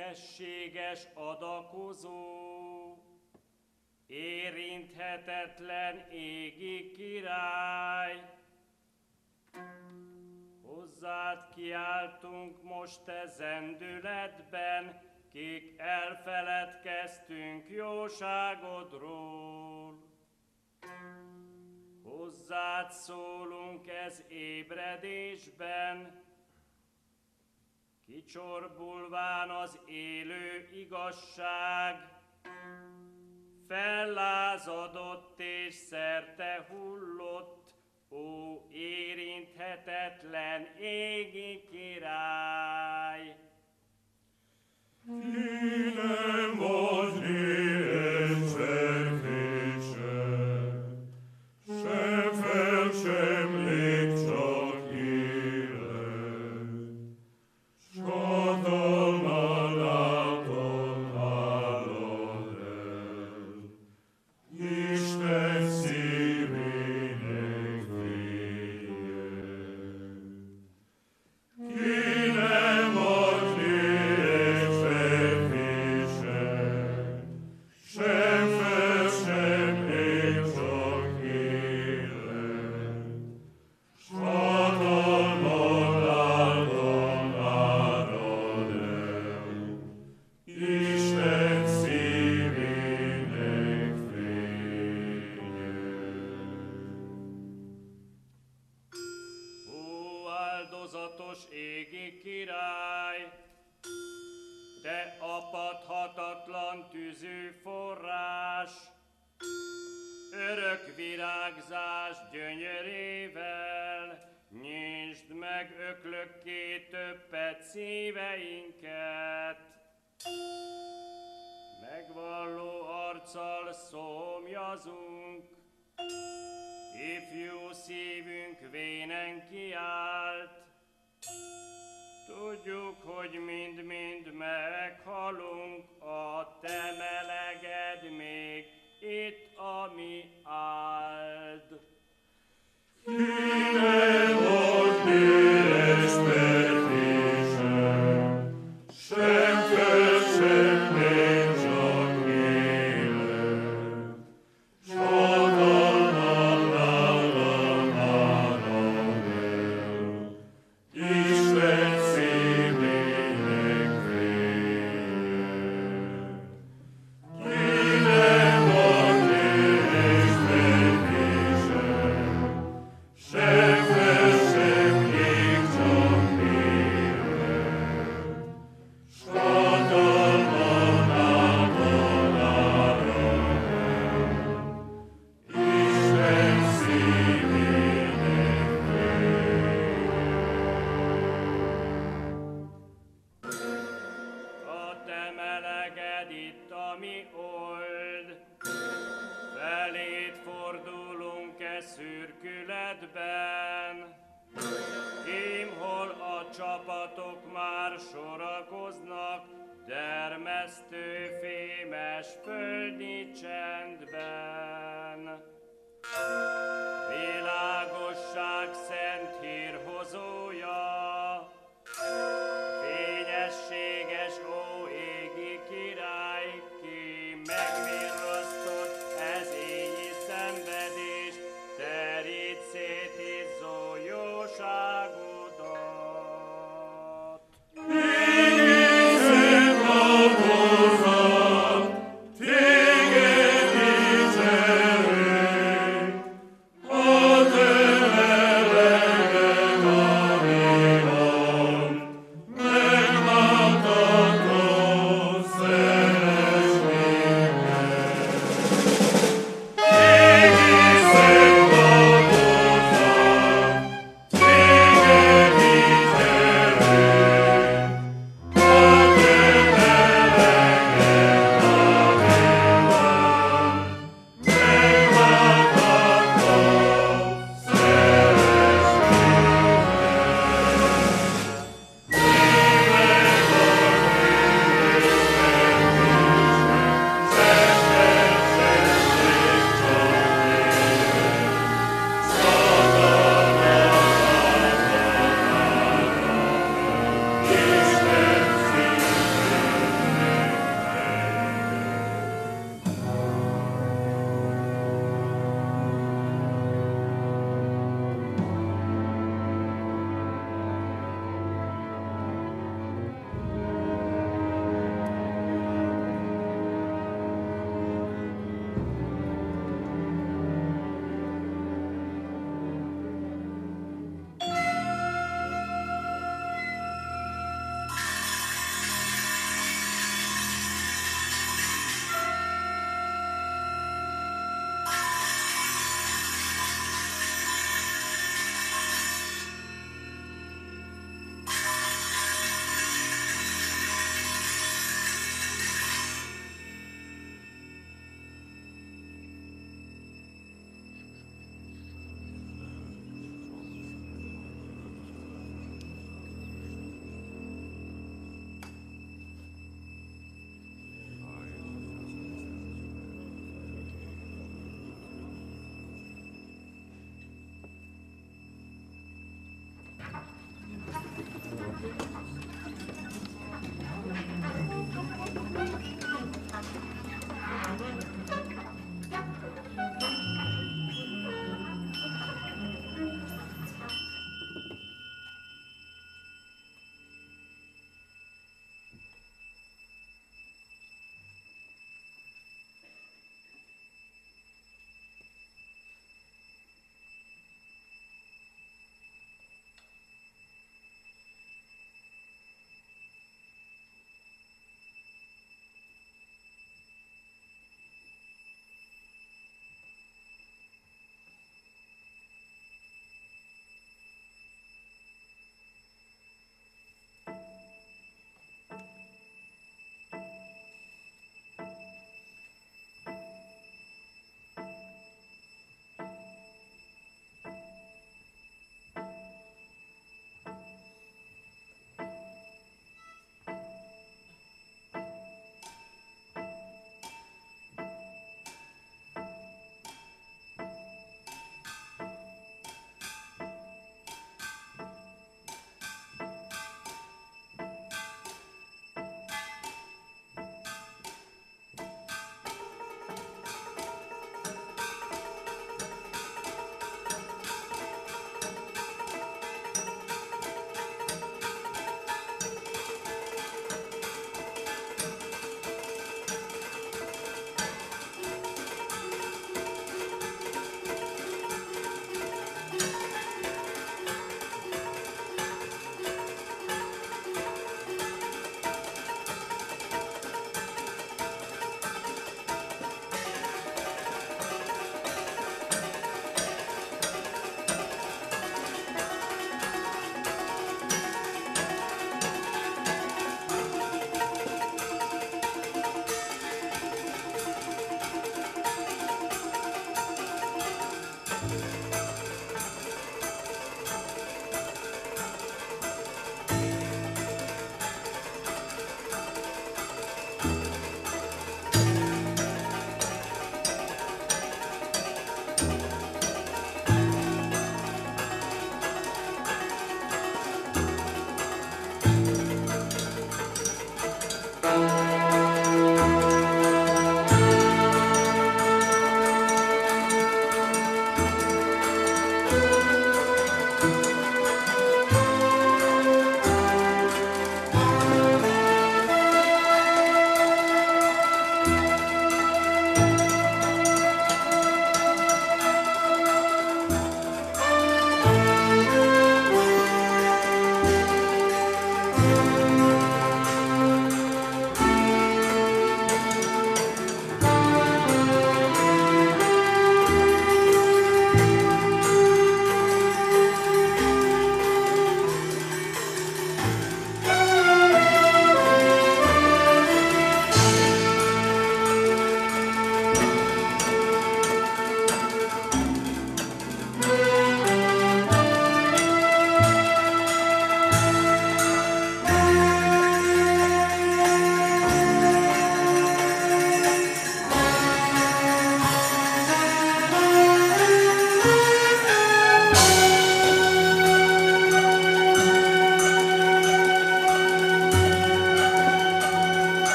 Tisztességes adakozó, érinthetetlen égi király, hozzád kiáltunk most e zendületben, kik elfeledkeztünk jóságodról. Hozzád szólunk ez ébredésben, kicsorbulván az élő igazság, fellázadott és szerte hullott, ó érinthetetlen égi király. Ki nem mozni Szóval arccal szomjazunk, ifjú szívünk vénen kiált, Tudjuk, hogy mind-mind meghalunk, a te meleged még itt, ami áld. Kinem.